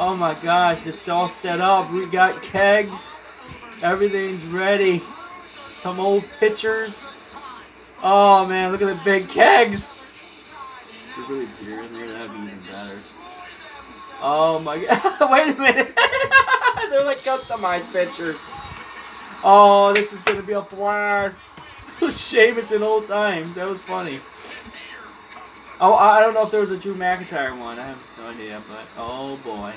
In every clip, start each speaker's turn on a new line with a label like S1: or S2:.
S1: Oh my gosh, it's all set up. We got kegs. Everything's ready. Some old pictures. Oh man, look at the big kegs. Is there really beer in there? That'd be even better. Oh my god. Wait a minute. They're like customized pictures. Oh, this is gonna be a blast. Sheamus in old times. That was funny. Oh, I don't know if there was a Drew McIntyre one. I have no idea, but oh boy.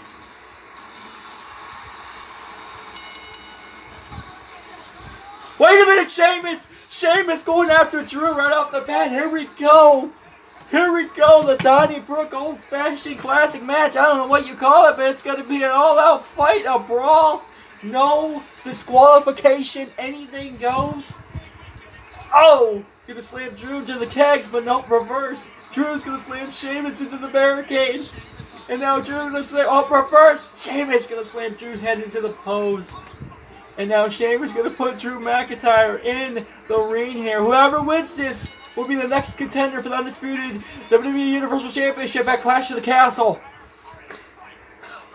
S1: Wait a minute, Sheamus! Sheamus going after Drew right off the bat. Here we go. Here we go. The Donnybrook old-fashioned classic match. I don't know what you call it, but it's going to be an all-out fight, a brawl. No disqualification. Anything goes. Oh! To slam Drew into the kegs, but nope, reverse. Drew's going to slam Sheamus into the barricade. And now Drew going to slam... Oh, reverse! Sheamus going to slam Drew's head into the post. And now Sheamus going to put Drew McIntyre in the ring here. Whoever wins this will be the next contender for the undisputed WWE Universal Championship at Clash of the Castle.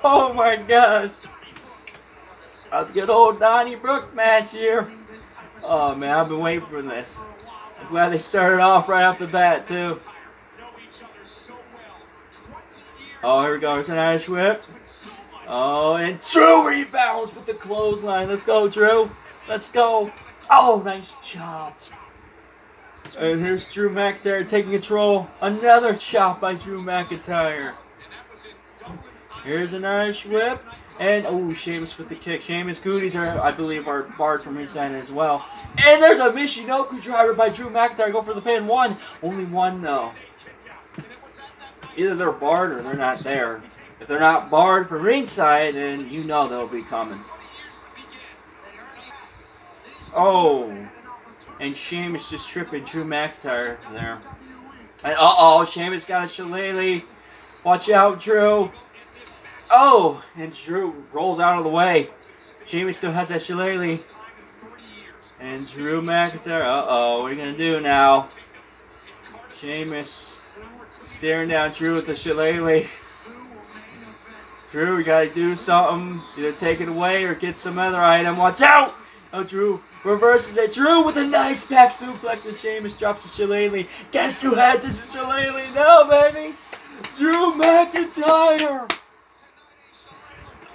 S1: Oh my gosh. A good old Donnybrook match here. Oh man, I've been waiting for this. I'm glad they started off right off the bat too. Oh, here we go. It's an Irish whip. Oh, and Drew rebounds with the clothesline. Let's go, Drew. Let's go. Oh, nice job. And here's Drew McIntyre taking control. Another chop by Drew McIntyre. Here's an Irish whip. And, oh, Sheamus with the kick. Sheamus Goonies are, I believe, are barred from his inside as well. And there's a Michinoku driver by Drew McIntyre. Go for the pin. One. Only one, though. Either they're barred or they're not there. If they're not barred from ringside, then you know they'll be coming. Oh. And Sheamus just tripping Drew McIntyre there. And uh-oh, Sheamus got a shillelagh. Watch out, Drew. Oh, and Drew rolls out of the way. Sheamus still has that shillelagh. And Drew McIntyre, uh-oh, what are you going to do now? Sheamus staring down Drew with the shillelagh. Drew, we gotta do something. Either take it away or get some other item. Watch out! Oh, Drew reverses it. Drew with a nice back suplex and Sheamus drops the shillelagh. Guess who has this shillelagh now, baby? Drew McIntyre!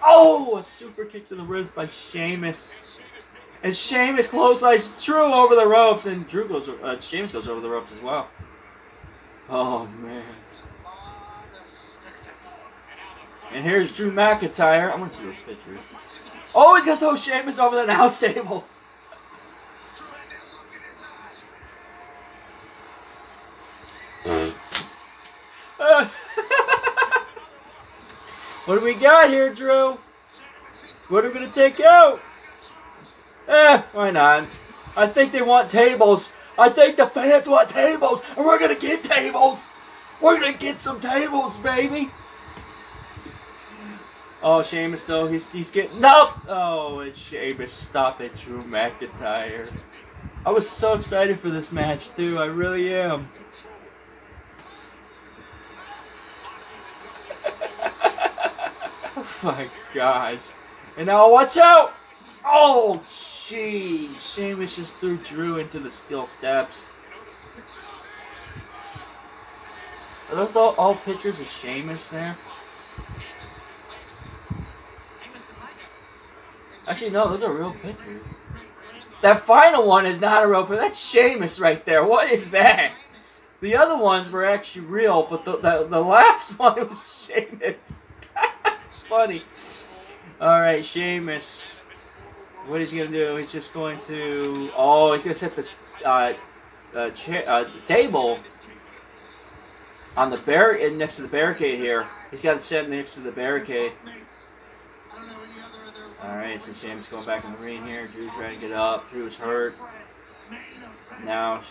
S1: Oh, a super kick to the ribs by Sheamus. And Sheamus clotheslines Drew over the ropes, and Drew goes, uh, Sheamus goes over the ropes as well. Oh, man. And here's Drew McIntyre. I want to see those pictures. Oh, he's got those Sheamus over the announce table. Uh, what do we got here, Drew? What are we going to take out? Eh, why not? I think they want tables. I think the fans want tables, and we're going to get tables. We're going to get some tables, baby. Oh, Sheamus though, he's he's getting nope. Oh, it's Sheamus. Stop it, Drew McIntyre. I was so excited for this match too. I really am. oh my gosh! And now watch out! Oh, jeez. Sheamus just threw Drew into the steel steps. Are those all, all pictures of Sheamus there? Actually, no, those are real pictures. That final one is not a real picture. That's Sheamus right there. What is that? The other ones were actually real, but the, the, the last one was Sheamus. it's funny. Alright, Sheamus. What is he going to do? He's just going to... Oh, he's going to set the uh, uh, chair, uh, table on the bar next to the barricade here. He's got it set next to the barricade. Alright, so Sheamus going back in the ring here. Drew's trying to get up. Drew's hurt. Now,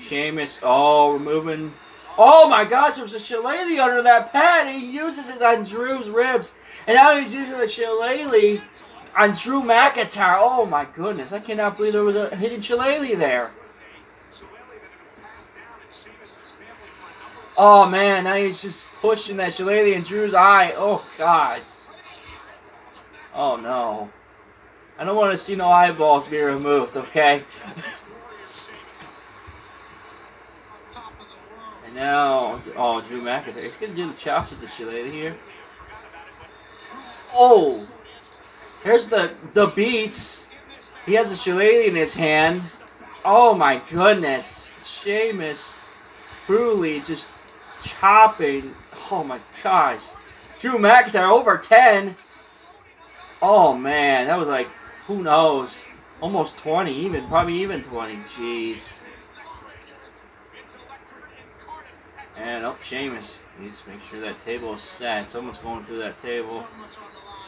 S1: Sheamus, oh, removing. Oh my gosh, there was a shillelagh under that pad. He uses it on Drew's ribs. And now he's using the shillelagh on Drew McIntyre. Oh my goodness, I cannot believe there was a hidden shillelagh there. Oh man, now he's just pushing that shillelagh in Drew's eye. Oh gosh. Oh no. I don't want to see no eyeballs be removed, okay? and now, oh, Drew McIntyre. He's going to do the chops with the shillelagh here. Oh! Here's the, the beats. He has a shillelagh in his hand. Oh my goodness. Sheamus brutally just chopping. Oh my gosh. Drew McIntyre over 10. Oh man, that was like, who knows? Almost 20, even, probably even 20. Jeez. And, oh, Sheamus. Needs to make sure that table is set. Someone's going through that table.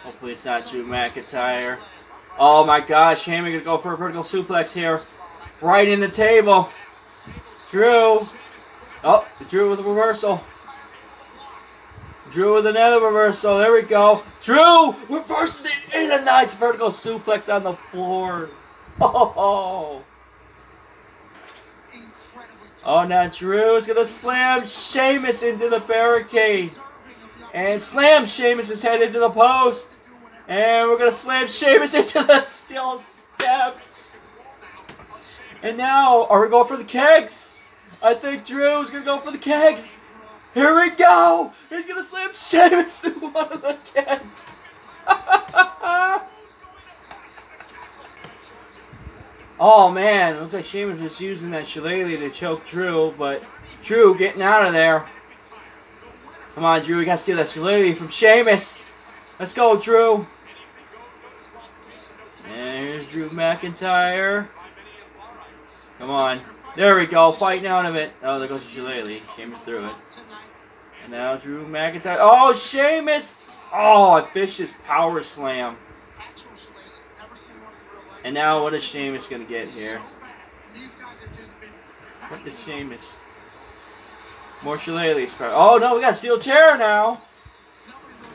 S1: Hopefully it's not Drew McIntyre. Oh my gosh, Sheamus gonna go for a vertical suplex here. Right in the table. Drew. Oh, Drew with a reversal. Drew with another reversal. There we go. Drew reverses it in a nice vertical suplex on the floor. Oh. Oh, now Drew's going to slam Sheamus into the barricade. And slam Sheamus' head into the post. And we're going to slam Sheamus into the steel steps. And now, are we going for the kegs? I think Drew's going to go for the kegs. Here we go! He's gonna slam Sheamus through one of the kegs. oh man, looks like Sheamus was using that shillelagh to choke Drew, but Drew getting out of there. Come on, Drew, we gotta steal that shillelagh from Sheamus. Let's go, Drew. And here's Drew McIntyre. Come on. There we go, fighting out of it. Oh, there goes the shillelagh. Sheamus threw it. Now Drew McIntyre. Oh, Sheamus! Oh, a vicious power slam. And now what is Sheamus going to get here? What is Sheamus? More shillelagh spread. Oh, no, we got a steel chair now.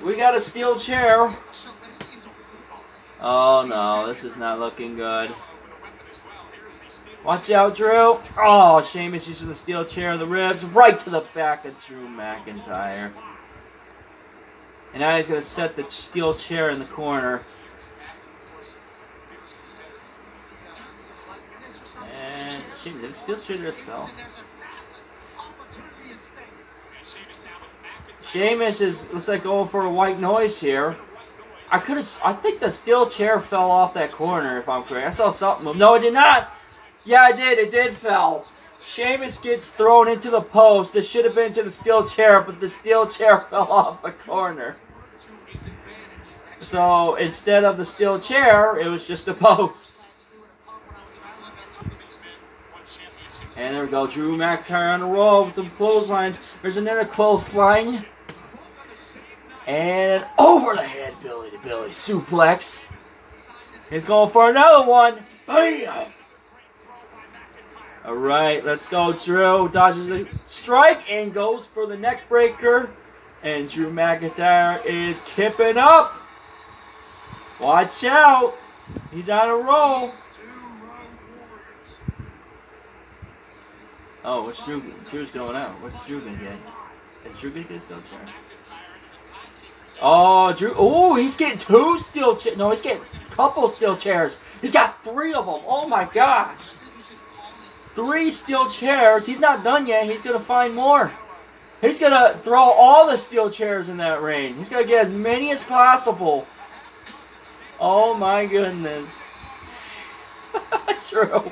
S1: We got a steel chair. Oh, no, this is not looking good. Watch out, Drew. Oh, Sheamus using the steel chair in the ribs right to the back of Drew McIntyre. And now he's going to set the steel chair in the corner. And Sheamus, the steel chair just fell? Sheamus is looks like going for a white noise here. I could have. I think the steel chair fell off that corner. If I'm correct, I saw something. No, it did not. Yeah, it did. It did fell. Sheamus gets thrown into the post. This should have been to the steel chair, but the steel chair fell off the corner. So instead of the steel chair, it was just a post. And there we go. Drew McIntyre on a roll with some clotheslines. There's another clothesline. And over the head, belly to belly suplex. He's going for another one. Bam! All right, let's go. Drew dodges the strike and goes for the neck breaker. And Drew McIntyre is kipping up. Watch out. He's on a roll. Oh, what's Drew? Drew's going out. What's Drew gonna get? Is Drew gonna get a steel chair? Oh, Drew. Oh, he's getting two steel chairs. No, he's getting a couple steel chairs. He's got three of them. Oh my gosh. Three steel chairs. He's not done yet. He's going to find more. He's going to throw all the steel chairs in that ring. He's going to get as many as possible. Oh my goodness. True.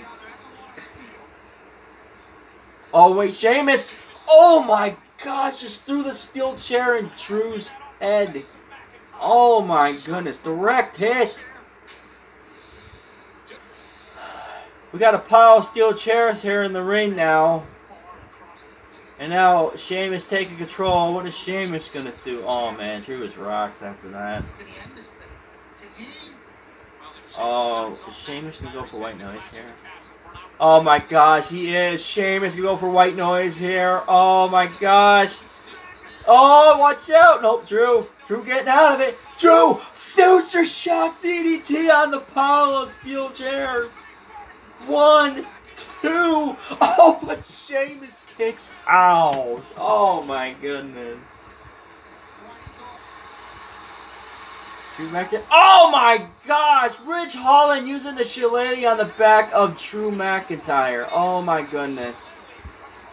S1: Oh wait, Sheamus. Oh my gosh, just threw the steel chair in Drew's head. Oh my goodness, direct hit. We got a pile of steel chairs here in the ring now. And now Sheamus taking control. What is Sheamus gonna do? Oh man, Drew was rocked after that. Oh, is Sheamus gonna go for white noise here? Oh my gosh, he is. Sheamus gonna go for white noise here. Oh my gosh. Oh, watch out. Nope, Drew. Drew getting out of it. Drew, future shock DDT on the pile of steel chairs. One, two. Oh, but Sheamus kicks out. Oh my goodness. Drew McIntyre. Oh my gosh! Ridge Holland using the shillelagh on the back of Drew McIntyre. Oh my goodness.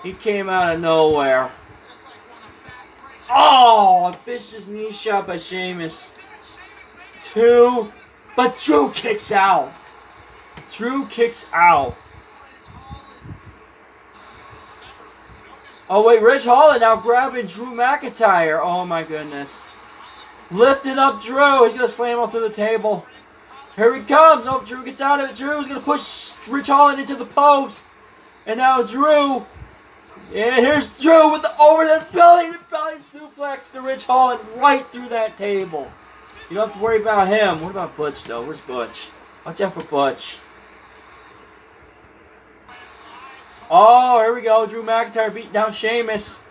S1: He came out of nowhere. Oh, vicious knee shot by Sheamus. Two. But Drew kicks out. Drew kicks out. Oh wait, Ridge Holland now grabbing Drew McIntyre. Oh my goodness. Lifting up Drew. He's gonna slam him through the table. Here he comes. Oh, Drew gets out of it. Drew's gonna push Ridge Holland into the post. And now Drew. Yeah, here's Drew with the over the belly to belly suplex to Ridge Holland right through that table. You don't have to worry about him. What about Butch though? Where's Butch? Watch out for Butch. Oh, here we go. Drew McIntyre beating down Sheamus.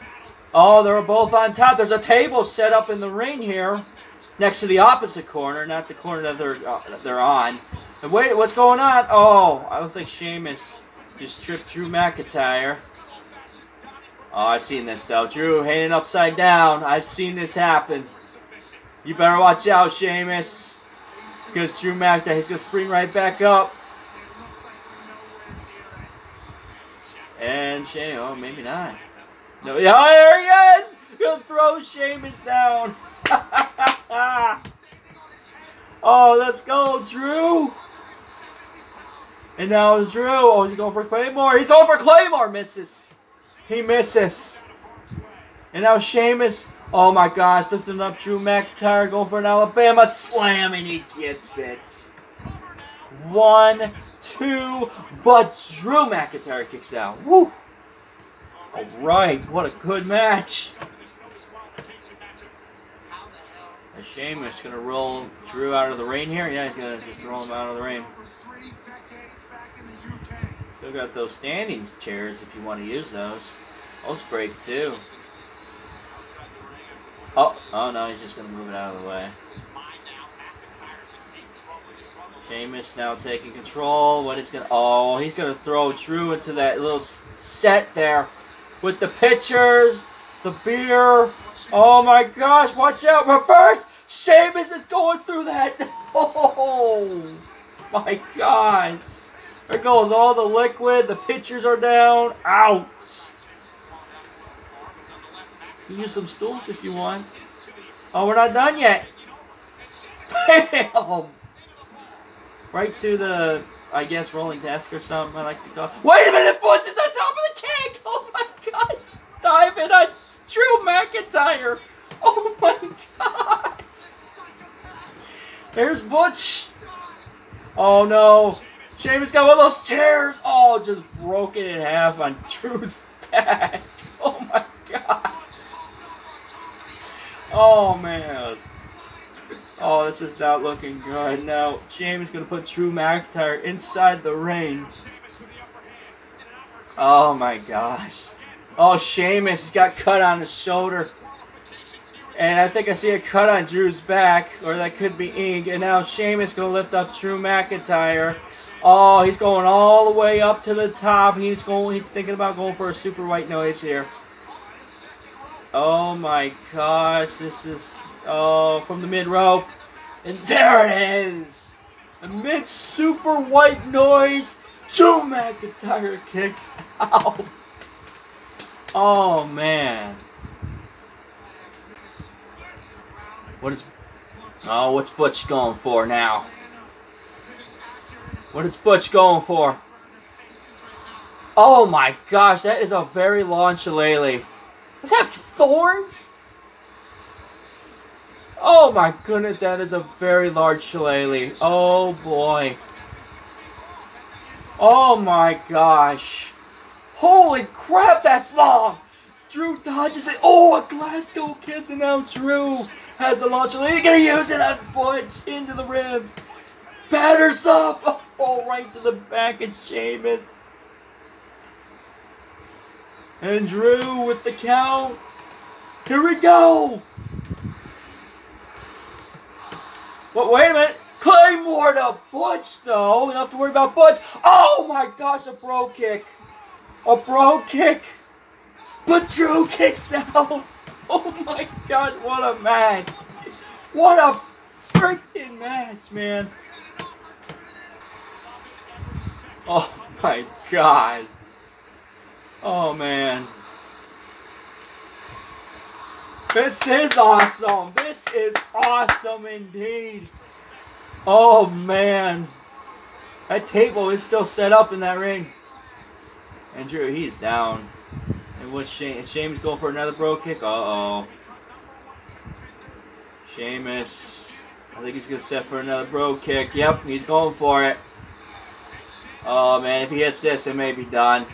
S1: Oh, they're both on top. There's a table set up in the ring here, next to the opposite corner, not the corner that they're uh, that they're on. And wait, what's going on? Oh, it looks like Sheamus just tripped Drew McIntyre. Oh, I've seen this though. Drew hanging upside down. I've seen this happen. You better watch out, Sheamus. Because Drew McIntyre, he's going to spring right back up. And Sheamus, oh, maybe not. No, oh, there he is! He'll throw Sheamus down. oh, let's go, Drew. And now it's Drew. Oh, he's going for Claymore. He's going for Claymore. Misses. He misses. And now Sheamus. Oh my gosh, lifting up Drew McIntyre, going for an Alabama slam, and he gets it. One, two, but Drew McIntyre kicks out. Woo! Alright, what a good match. And Sheamus gonna roll Drew out of the rain here. Yeah, he's gonna just roll him out of the rain. Still got those standing chairs if you want to use those. Break too. Oh, oh no, he's just to move it out of the way. Sheamus now taking control. What is to... Oh, he's going to throw Drew into that little set there. With the pitchers, the beer. Oh my gosh, watch out. Reverse! Sheamus is going through that. Oh my gosh. There goes all the liquid. The pitchers are down. Ouch. You use some stools if you want. Oh, we're not done yet. Bam! Right to the, I guess, rolling desk or something, I like to call Wait a minute! Butch is on top of the cake! Oh my gosh! Diving on Drew McIntyre! Oh my gosh! There's Butch! Oh no! Sheamus got one of those chairs! Oh, just broken in half on Drew's back! Oh my gosh. Oh, man. Oh, this is not looking good. Now, Sheamus is going to put Drew McIntyre inside the ring. Oh, my gosh. Oh, Sheamus has got cut on his shoulder. And I think I see a cut on Drew's back, or that could be ink. And now Sheamus is going to lift up Drew McIntyre. Oh, he's going all the way up to the top. He's going. He's thinking about going for a super white noise here. Oh my gosh, this is, oh, from the mid rope. And there it is! Amid super white noise, Drew McIntyre kicks out. Oh man. What is, oh, what's Butch going for now? What is Butch going for? Oh my gosh, that is a very long shillelagh. Is that thorns? Oh my goodness, that is a very large shillelagh. Oh boy. Oh my gosh. Holy crap, that's long! Drew dodges it. Oh, a Glasgow kiss, and now Drew has a launch. He's gonna use it on Butch into the ribs. Batters up. Oh, right to the back of Sheamus. And Drew with the count. Here we go. But wait a minute. Claymore to Butch, though. We don't have to worry about Butch. Oh my gosh, a brogue kick. A brogue kick. But Drew kicks out. Oh my gosh, what a match. What a freaking match, man. Oh my god. Oh man. This is awesome. This is awesome indeed. Oh man. That table is still set up in that ring. And Drew, he's down. And what's Shane? Sheamus going for another brogue kick? Uh oh. Sheamus. I think he's gonna set for another brogue kick. Yep, he's going for it. Oh man, if he hits this, it may be done.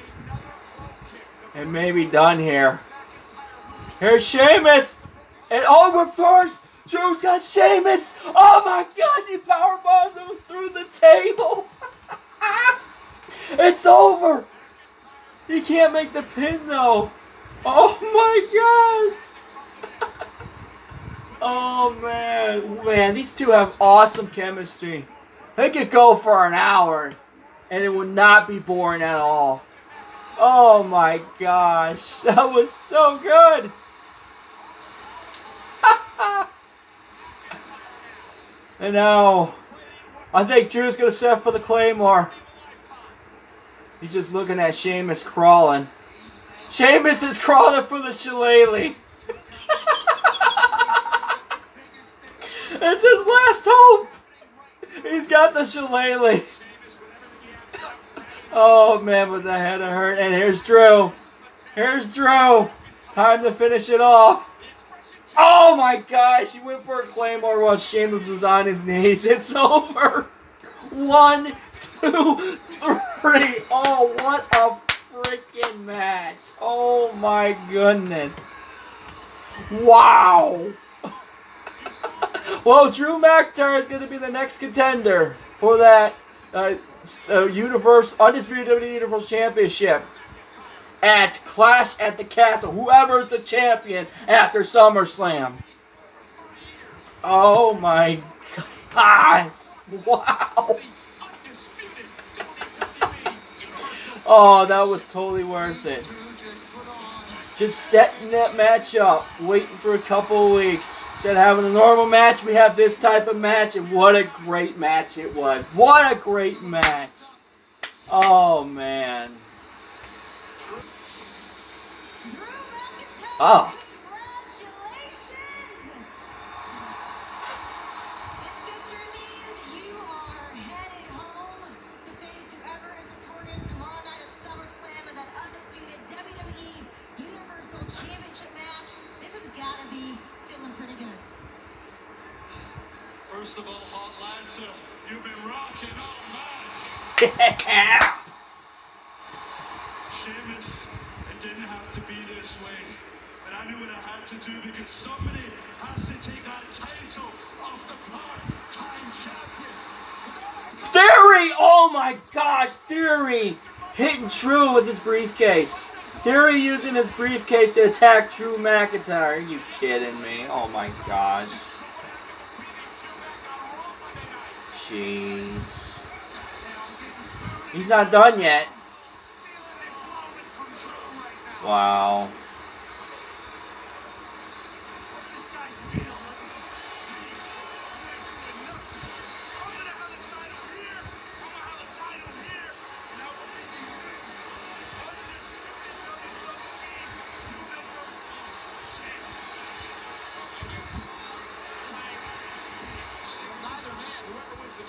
S1: It may be done here. Here's Sheamus! And over first! Drew's got Sheamus! Oh my gosh, he powerbombs him through the table! it's over! He can't make the pin though! Oh my gosh! oh man, man, these two have awesome chemistry. They could go for an hour and it would not be boring at all. Oh my gosh, that was so good! and now, I think Drew's gonna set for the Claymore. He's just looking at Sheamus crawling. Sheamus is crawling for the shillelagh. it's his last hope. He's got the shillelagh. Oh man, but that had to hurt. And here's Drew. Here's Drew. Time to finish it off. Oh my gosh, he went for a claymore while Sheamus was on his knees. It's over. One, two, three. Oh, what a freaking match. Oh my goodness. Wow. well, Drew McIntyre is going to be the next contender for that uh, uh, Universe Undisputed WWE Universal Championship at Clash at the Castle. Whoever's the champion after SummerSlam. Oh my gosh! Wow! Oh, that was totally worth it. Just setting that match up, waiting for a couple weeks. Instead of having a normal match, we have this type of match, and what a great match it was. What a great match. Oh, man. Oh.
S2: First of all, Hotlanta, you've been rocking all match.
S1: Yeah.
S2: Sheamus, it didn't have to be this way. But I knew what I had to do because somebody has to take that title off the part-time champions.
S1: Theory! Oh my gosh, Theory hitting Drew with his briefcase. Theory using his briefcase to attack Drew McIntyre. Are you kidding me? Oh my gosh. Jeez. He's not done yet. Wow.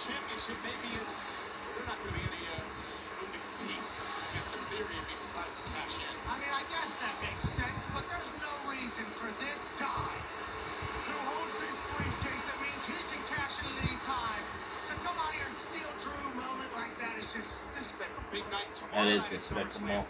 S2: championship, maybe they're not going to be any uh, room to compete against a theory if he decides to cash in.
S3: I mean, I guess that makes sense, but there's no reason for this guy who holds this briefcase. It means he can cash in at any time. To come out here and steal Drew moment like that is just despicable.